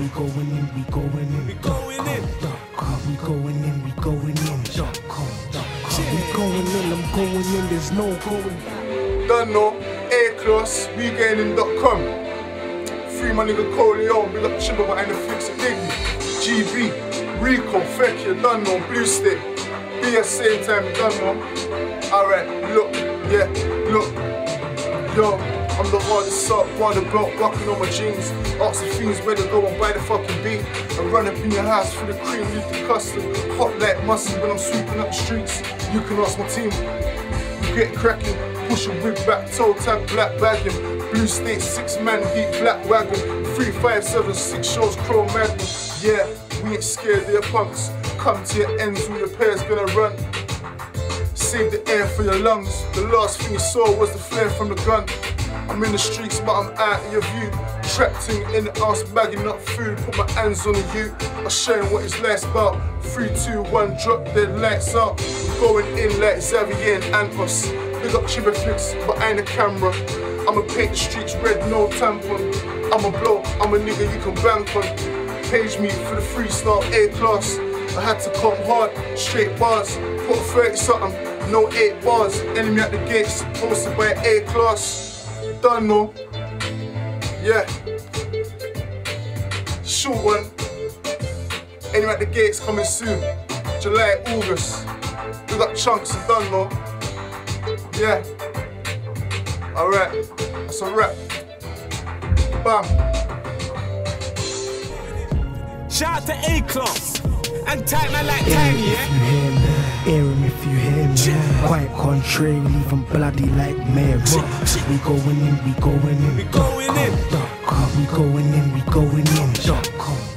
We going in, we going in. We going in. Dot com. We going in, we going in. Dot com. Dot com. We going in, I'm going in. There's no going back. Done know, A class, we getting in dot com. Free my nigga Coleon, big up Chiba behind the flicks of Iggy. GB, Rico, Feck, you done know, Blue Stick. At same time, you done know. Alright, look, yeah, look. Yo, I'm the hardest up, on the block, rocking on my jeans. Ask the fiends where to go and buy the fucking beat. And run up in your house for the cream, leave the custard. Hot like mustard when I'm sweeping up the streets. You can ask my team. We get cracking, push a wig back, toe tag, black bagging. Blue state, six man deep, black wagon. Three, five, seven, six shows, crow magnum. Yeah, we ain't scared, they're punks. Come to your ends, all your pairs gonna run. Save the air for your lungs. The last thing you saw was the flare from the gun. I'm in the streets, but I'm out of your view. Trapped in, the house, bagging up food. Put my hands on the youth. I'm showing what it's less about. Three, two, one, drop the lights up. Going in like Xavier and Antos. Big up Chiba Flicks ain't a camera. I'ma paint the streets red, no tampon. I'm a blow, I'm a nigga you can bank on. Page me for the freestyle A class. I had to come hard, straight bars. Put 30 something, no 8 bars. Enemy at the gates, posted by A class. Done no. Yeah. Short one. Enemy at the gates coming soon. July, August. We got chunks and done no. Yeah. Alright. That's a wrap. Bam. Shout out to A class. And tight man like Tiny, yeah? Hear him if you hear me. Quite contrary, even bloody like Mary. We going in, we going in. We going in. We going in, we going in.